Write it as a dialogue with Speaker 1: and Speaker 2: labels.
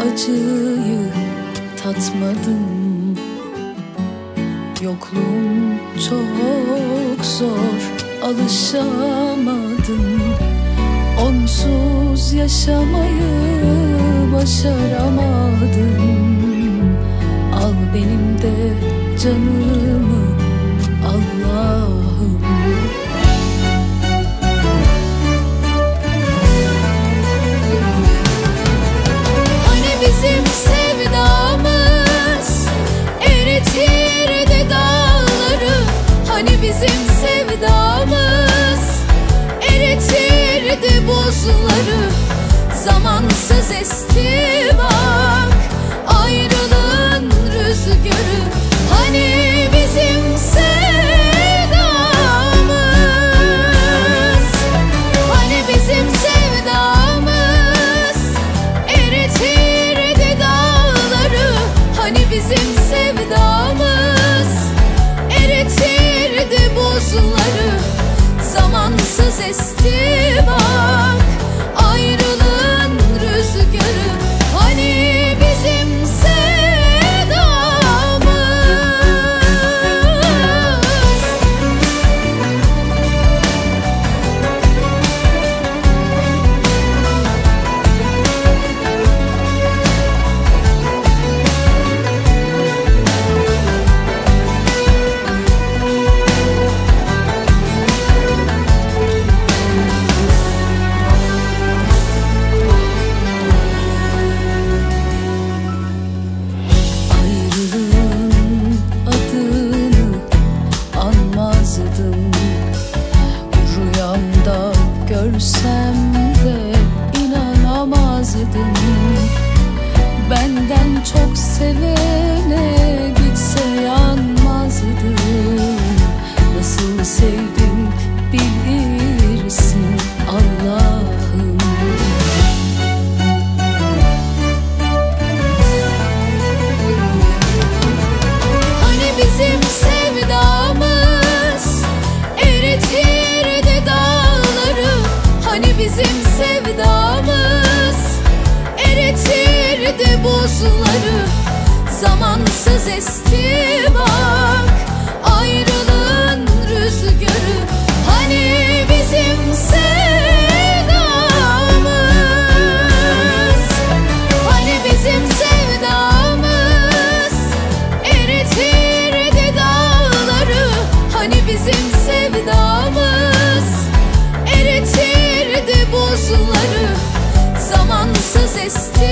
Speaker 1: acıyı tatmadım Yokluğum çok zor alışamadım Onsuz yaşamayı başaramadım Al benim de canımı
Speaker 2: bizim sevdamız. Eritirdi buzları Zamansız esti Zamansız
Speaker 1: görsem de inanamazdım Benden çok sevene ansız esti Ayrılığın rüzgarı. Hani bizim sevdamız?
Speaker 2: Hani bizim sevdamız? Eritirdi dağları. Hani bizim sevdamız? Eritirdi buzları. Zamansız esti